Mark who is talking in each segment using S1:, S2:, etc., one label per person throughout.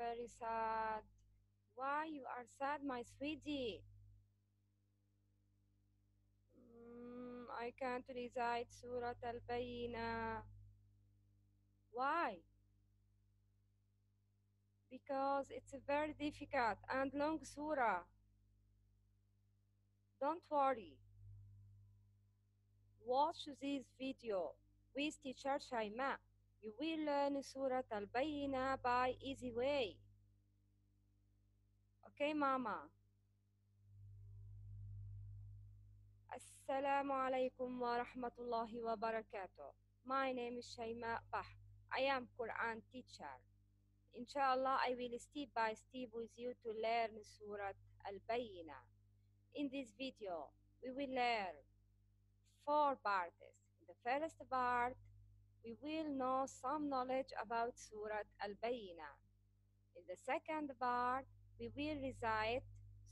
S1: very sad. Why you are sad, my sweetie? Mm, I can't recite Surah Al-Bayyinah. Why? Because it's a very difficult and long surah. Don't worry. Watch this video with teacher Shaima. You will learn Surah Al-Bayyinah by easy way. Okay, Mama. Assalamu alaikum wa rahmatullahi wa barakatuh. My name is Shaima Bah. I am Quran teacher. Inshallah, I will step by step with you to learn Surah Al-Bayyinah. In this video, we will learn four parts. The first part, we will know some knowledge about Surah Al-Bayyinah. In the second part, we will recite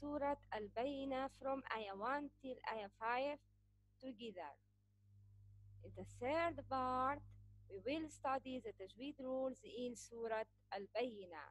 S1: Surah Al-Bayyinah from Ayah 1 till Ayah 5 together. In the third part, we will study the Tajweed rules in Surah Al-Bayyinah.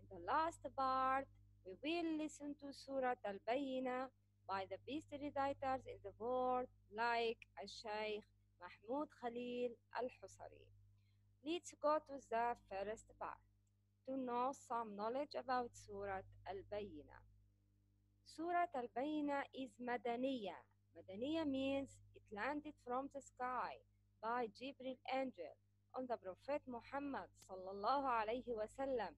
S1: In the last part, we will listen to Surah Al-Bayyinah by the best reciters in the world like Al-Shaykh Mahmoud Khalil Al-Husari. Let's go to the first part to know some knowledge about Surah Al-Bayyinah. Surah Al-Bayyinah is Madaniya. Madaniya means it landed from the sky by Jibril angel on the Prophet Muhammad sallallahu alayhi wasallam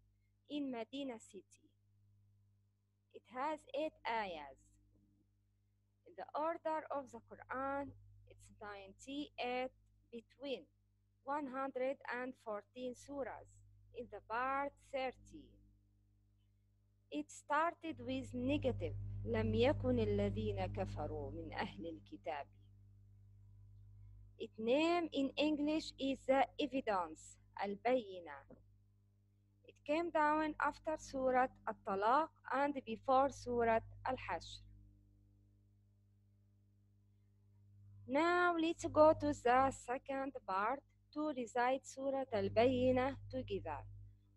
S1: in Medina city. It has eight ayahs. In the order of the Quran, 98 between 114 surahs in the part 30. It started with negative لم يكن الذين كفروا من أهل الكتاب Its name in English is the evidence البينة It came down after Surah At-Talaq and before Surah Al-Hashr Now let's go to the second part to recite Surah Al-Bayyinah together.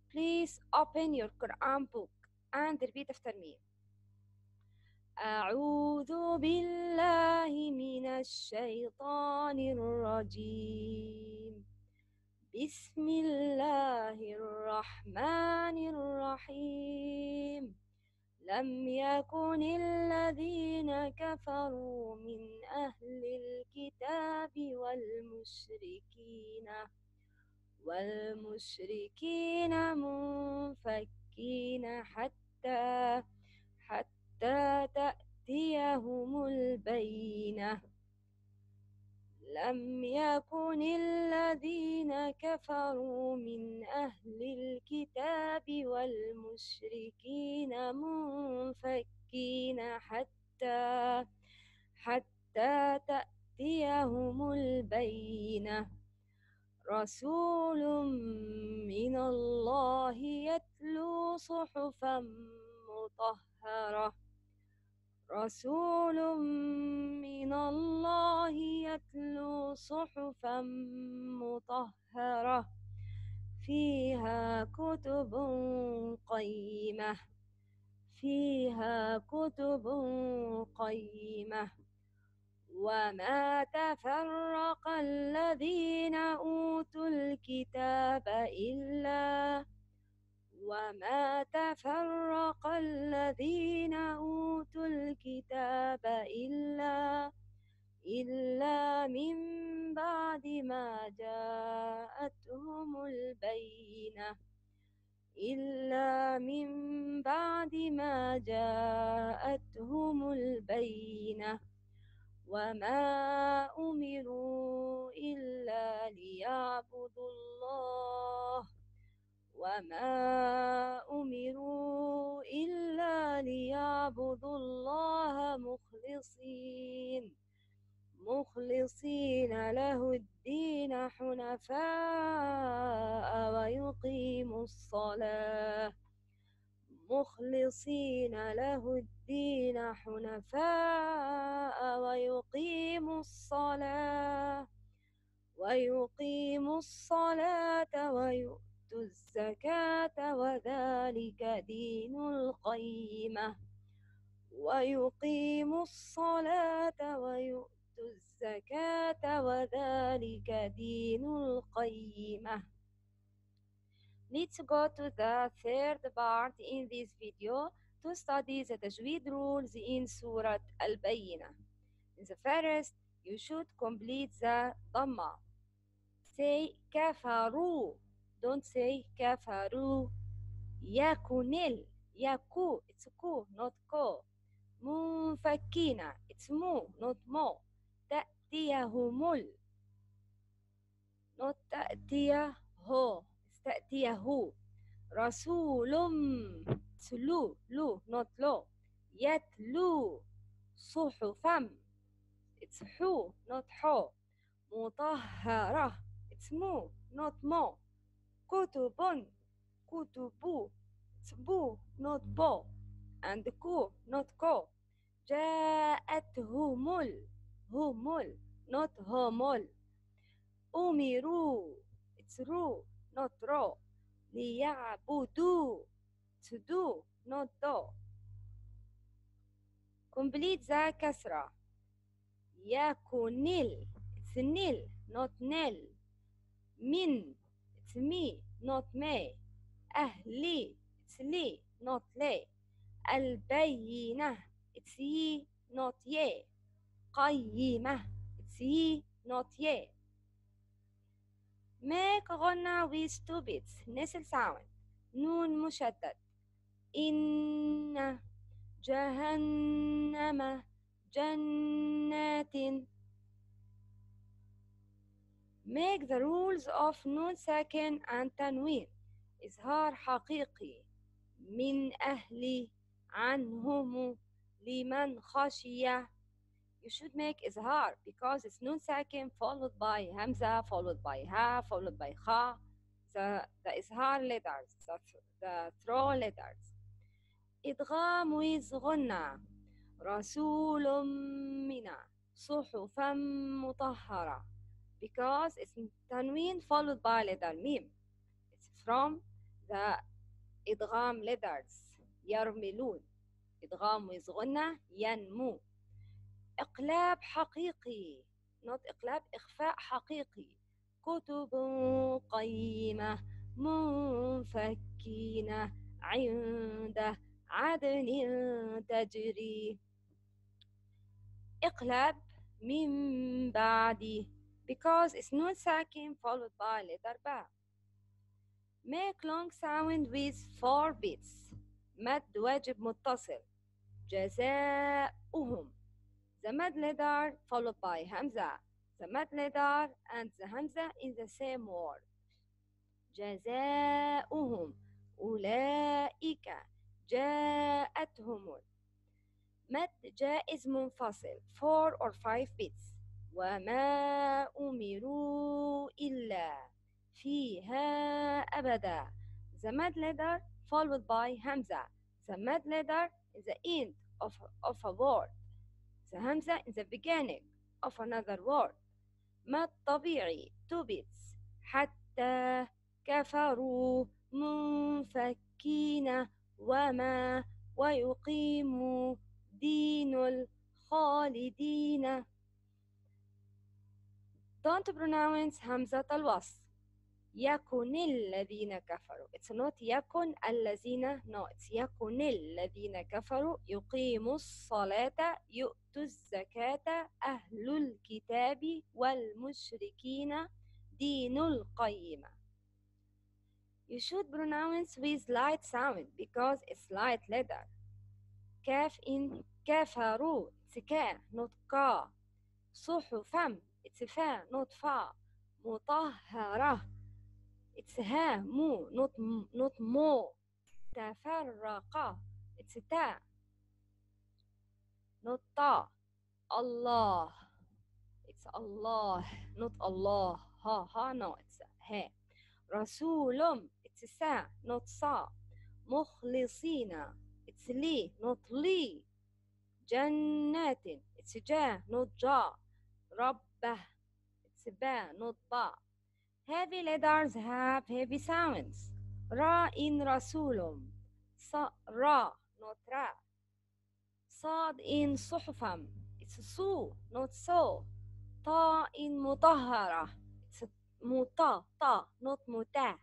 S1: Please open your Quran book and repeat after me. أعوذ بالله من الشيطان الرجيم بسم الله الرحمن الرحيم لم يكن الذين كفروا من أهل الكتاب والمشركين والمشركين منفكين حتى حتى تأتيهم البينة لم يكن الذين كفروا من أهل الكتاب والمشركين منفكين حتى حتى تأتيهم البينة. رسول من الله يتلو صحفا مطهرة. رسول من الله يتلو صحفا مطهرة فيها كتب قيمة فيها كتب قيمة. وما تفرق الذين أوتوا الكتاب إلا وما تفرق الذين أوتوا الكتاب إلا. إلا من بعد ما جاءتهم البينة إلا من بعد ما جاءتهم البينة وما أمروا إلا ليعبدوا الله وما أمروا إلا ليعبدوا الله مخلصين مخلصين له الدين حنفاء ويقيموا الصلاة. مخلصين له الدين حنفاء ويقيموا الصلاة. ويقيموا الصلاة ويؤتوا يؤتوا الزكاة وذلك دين القيمة. ويقيموا الصلاة ويؤتوا الزكاة وذلك دين القيمة Let's go to the third part in this video to study the tajweed rules in Surah Al-Bayyinah. In the first, you should complete the Dhamma. Say kafaru. Don't say kafaru. Yakunil. Yaku. It's ku, not ko. Munfakina. It's mu, not mo. تأتيهمul. Not تأتيه. تأتيه رسول تلو لو not لو. يتلو صحفا it's حو not حو. مطهرة it's مو not مو. كتب كتب it's بو not بو. and كو not كو. جاءتهم ال Humul, not homol. Umiru, it's ru, not ro. Liyabudu, to do, not do. Complete the kasra. Yakunil, it's nil, not nil. Min, it's me, not me. Ahli, it's li, not le. Al-bayinah, it's ye, not ye. قيمة. It's ye not ye make غنى with two bits nasal sound نون مشدد. إن جهنم جنات. Make the rules of نون ساكن and تنوين. إظهار حقيقي من أهل عنهم لمن خشيه you should make izhar because it's nun sakin followed by hamza, followed by ha, followed by kha. The, the izhar letters, the, the throw letters. إدغام with غنى رسول منا صحفا مطهرة because it's tanween followed by letter mim. It's from the إدغام letters يرملون إدغام with غنى ينمو إقلاب حقيقي not إقلاب إخفاء حقيقي. كتب قيمة منفكين عند عدن تجري. إقلاب من بعد because it's not ساكن followed by letter ba make long sound with four beats. مد واجب متصل. جزاؤهم. The mad letter followed by hamza the mad letter and the hamza in the same word جزاؤهم أولئك جاءتهم مد جائز منفصل 4 or 5 bits وما أمروا إلا فيها أبدا the mad letter followed by hamza the mad letter is the end of, of a word the hamza in the beginning of another word ما الطبيعي two bits حتى كفروا منفكين وما ويقيموا دين الخالدين don't pronounce همزة الوصل يكن الذين كفروا. It's not يكن الذين no it's يكن الذين كفروا يقيموا الصلاة يؤتوا الزكاة أهل الكتاب والمشركين دين القيمة You should pronounce with light sound because it's light letter. كاف in كفروا. It's كا not كا صحفا. It's فا not فا مطهرة. It's ha, mu, not not mo. Tafarraqa. It's ta. Not ta. Allah. It's Allah, not Allah. Ha ha no, it's ha. Rasulum. It's sa, not sa. Mukhlisina. It's li, not li. Jannatin. It's ja, not ja. Rabbah. It's ba, not ba. Heavy letters have heavy sounds.
S2: Ra in Rasulum. Sa ra, not ra. Sad in Suhufam. It's su, not so. Ta in Mutahara. It's muta, ta, not muta.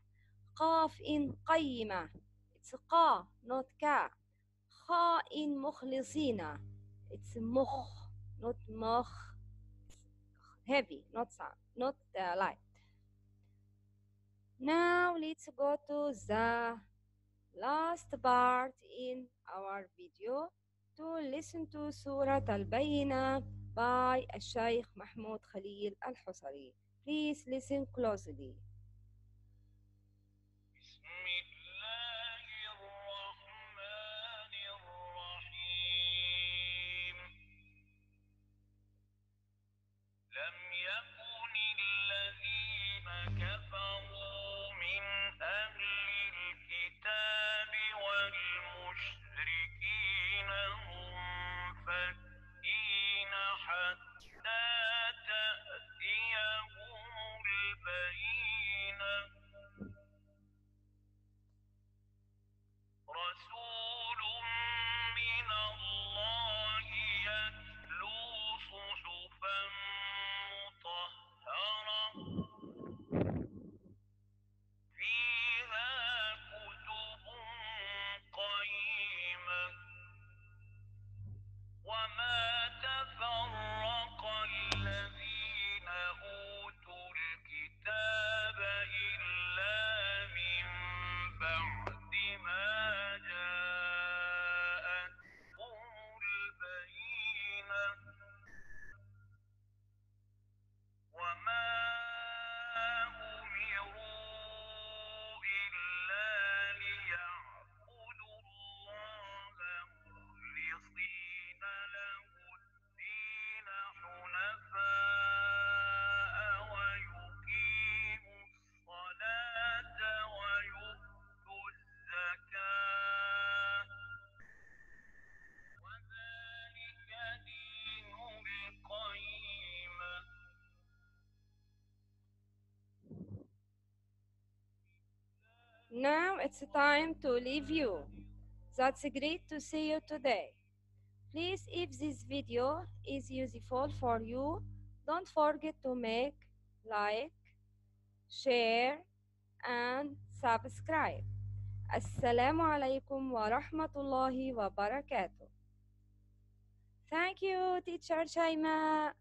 S2: Qaf in Qayyima. It's qa, not ka. Kha in Mukhlisina. It's mukh, not mukh. Heavy, not sound, not uh, light. Now let's go to the last part in our video to listen to Surah Al-Bayna by Sheikh Mahmoud Khalil Al-Husari. Please listen closely. It's time to leave you. That's great to see you today. Please, if this video is useful for you, don't forget to make, like, share, and subscribe. Assalamu alaikum wa rahmatullahi wa barakatuh. Thank you, teacher Shaima.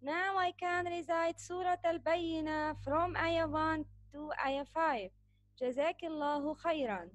S2: Now I can recite Surah Al-Bayyinah from ayah 1 to ayah 5. جزاك الله خيرا.